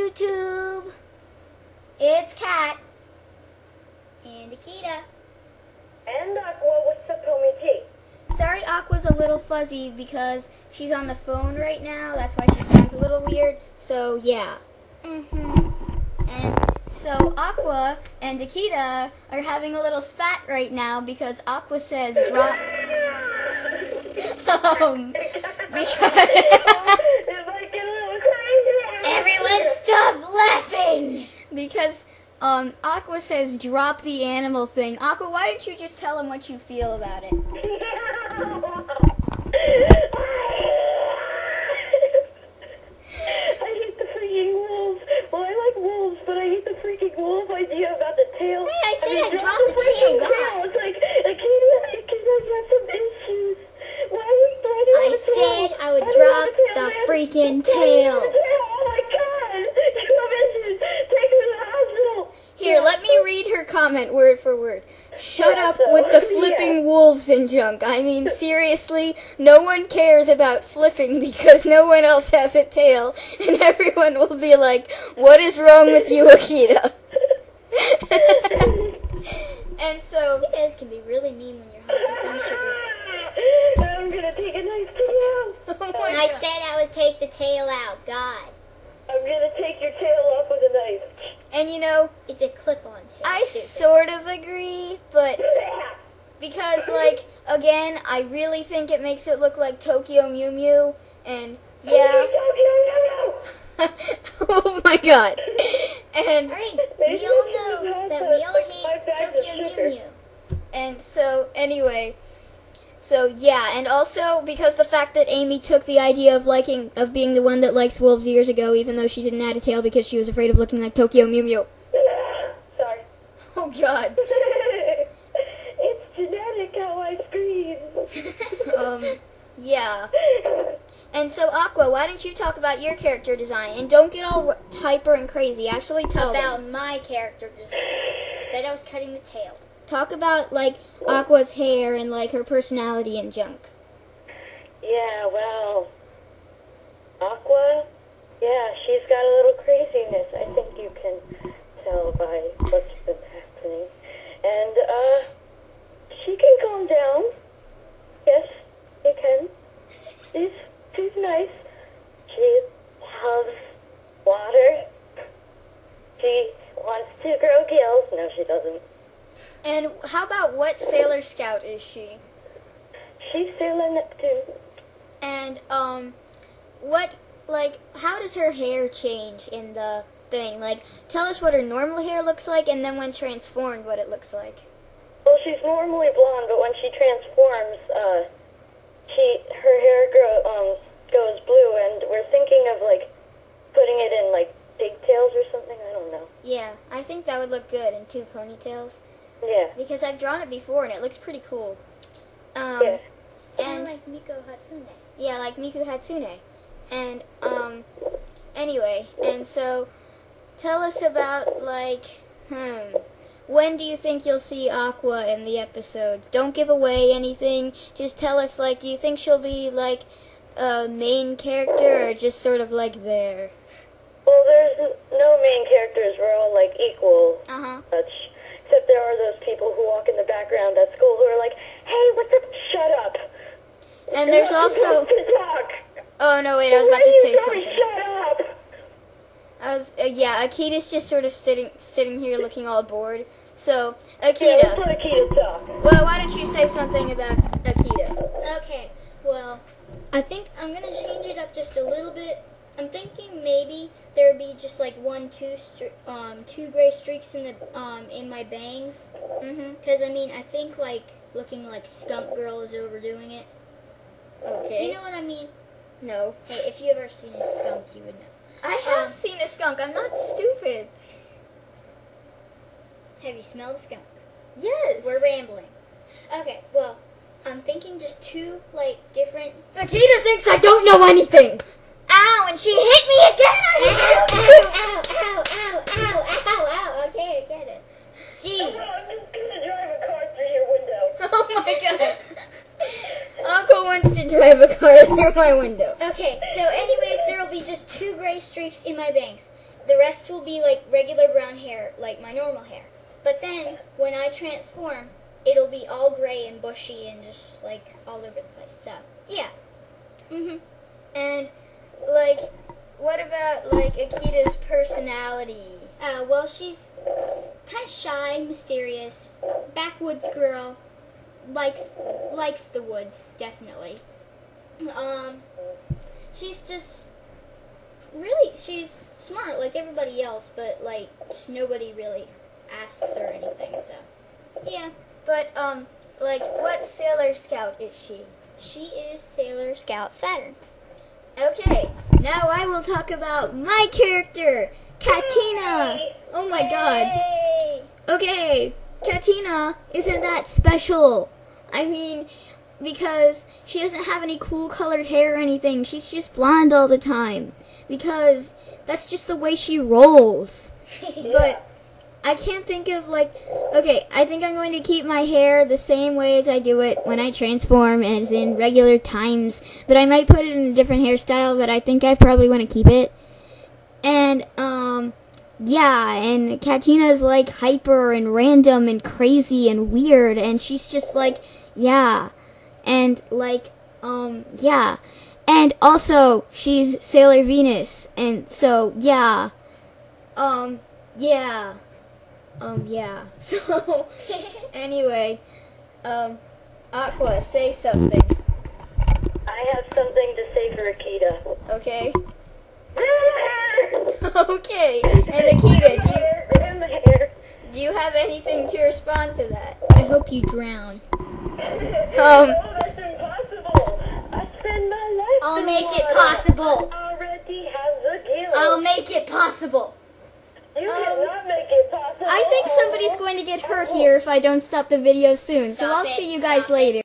YouTube. It's Kat and Akita. And Aqua, what's up, homie? Sorry, Aqua's a little fuzzy because she's on the phone right now. That's why she sounds a little weird. So yeah. Mhm. And so Aqua and Akita are having a little spat right now because Aqua says drop. um, because everyone stop laughing because um Aqua says drop the animal thing. Aqua, why don't you just tell him what you feel about it? I hate the freaking wolves. Well, I like wolves, but I hate the freaking wolf idea about the tail. Hey, I said mean, I'd drop the freaking tail, God. It's like, I can't because I got some issues. Why would why do you I have a tail? said I would Why do you have drop a tail, the freaking Why do you have tail. a tail? Oh my god! You have issues. Take me to the hospital. Here, let me read her comment word for word. Shut up with the flipping wolves and junk. I mean, seriously, no one cares about flipping because no one else has a tail, and everyone will be like, What is wrong with you, Akita? and so. You guys can be really mean when you're hooked up on sugar. I'm gonna take a knife to you. Oh I said I would take the tail out, God. I'm gonna take your tail off with a knife. And you know, it's a clip on tail. I sort of agree, but because like again, I really think it makes it look like Tokyo Mew Mew, and yeah. oh my god. And we all know that we all hate Tokyo Mew Mew. And so anyway, so yeah, and also because the fact that Amy took the idea of liking of being the one that likes wolves years ago, even though she didn't add a tail because she was afraid of looking like Tokyo Mew Mew. Sorry. Oh god. it's genetic how I scream. um, yeah. And so, Aqua, why don't you talk about your character design? And don't get all hyper and crazy. Actually, tell about my character design. Said I was cutting the tail. Talk about like Aqua's hair and like her personality and junk. Yeah, well, Aqua, yeah, she's got a little craziness. I think you can tell by what's been happening. And, uh, she can calm down. Yes, she can. She's, she's nice. She loves water. She wants to grow gills. No, she doesn't. And how about what Sailor Scout is she? She's Sailor Neptune. And um, what like how does her hair change in the thing? Like, tell us what her normal hair looks like, and then when transformed, what it looks like. Well, she's normally blonde, but when she transforms, uh, she her hair grow um goes blue, and we're thinking of like putting it in like pigtails or something. I don't know. Yeah, I think that would look good in two ponytails Yeah. because I've drawn it before and it looks pretty cool. Um, Yeah. and like Miko Hatsune. Yeah, like Miku Hatsune. And um, anyway, and so tell us about like hmm. When do you think you'll see Aqua in the episodes? Don't give away anything. Just tell us, like, do you think she'll be, like, a main character or just sort of, like, there? Well, there's no main characters. We're all like equal. Uh huh. Such. Except there are those people who walk in the background at school who are like, "Hey, what's up? Shut up." And there's also. supposed to talk. Oh, no, wait, I was about to say something. I was, uh, yeah, Akita's just sort of sitting sitting here looking all bored. So, Yeah, Akita, let's let Akita talk. well, why don't you say something about Akita? Okay, well, I think I'm gonna change it up just a little bit. I'm thinking maybe there would be just like one, two, stre- um, two gray streaks in the um in my bangs. Mm-hmm. Cause I mean, I think like looking like Skunk Girl is overdoing it. Okay. You know what I mean? No. Hey, if you ever seen a skunk, you would know. I have Um, seen a skunk. I'm not stupid. Have you smelled a skunk? Yes. We're rambling. Okay, well, I'm thinking just two, like, different. Akita thinks I don't know anything! Ow, and she hit me again! Ow, ow, ow, ow, ow, ow, ow, ow. Okay, I get it. Jeez. I'm just gonna drive a car through your window. Oh my god. Uncle wants to drive a car through my window. Okay, so anyways, there will be just two gray streaks in my bangs. the rest will be like regular brown hair, like my normal hair. But then when I transform, it'll be all gray and bushy and just like all over the place. So yeah. Mhm. And like, what about like Akita's personality? Uh, well, she's kind of shy, mysterious, backwoods girl. Likes likes the woods definitely. Um, she's just really she's smart like everybody else, but like nobody really asks her anything. So yeah, but um, like what Sailor Scout is she? She is Sailor Scout Saturn. Okay, now I will talk about my character, Katina. Oh my god. Okay, Katina isn't that special. I mean, because she doesn't have any cool colored hair or anything. She's just blonde all the time. Because that's just the way she rolls. But I can't think of like okay, I think I'm going to keep my hair the same way as I do it when I transform as in regular times, but I might put it in a different hairstyle, but I think I probably want to keep it. And um yeah, and Katina's like hyper and random and crazy and weird and she's just like yeah. And like um yeah. And also she's Sailor Venus and so yeah. Um yeah. Um, yeah. So, anyway, um, Aqua, say something, I have something to say for Akita. okay? okay. And Akita, do you In the hair. do you have anything to respond to that? I hope you drown. Um, no, that's impossible. I spend my life. I'll make it possible. I already have the gills. I'll make it possible. You um, cannot make it possible. I think somebody's going to get hurt here if I don't stop the video soon. So I'll it, see you stop guys it. later.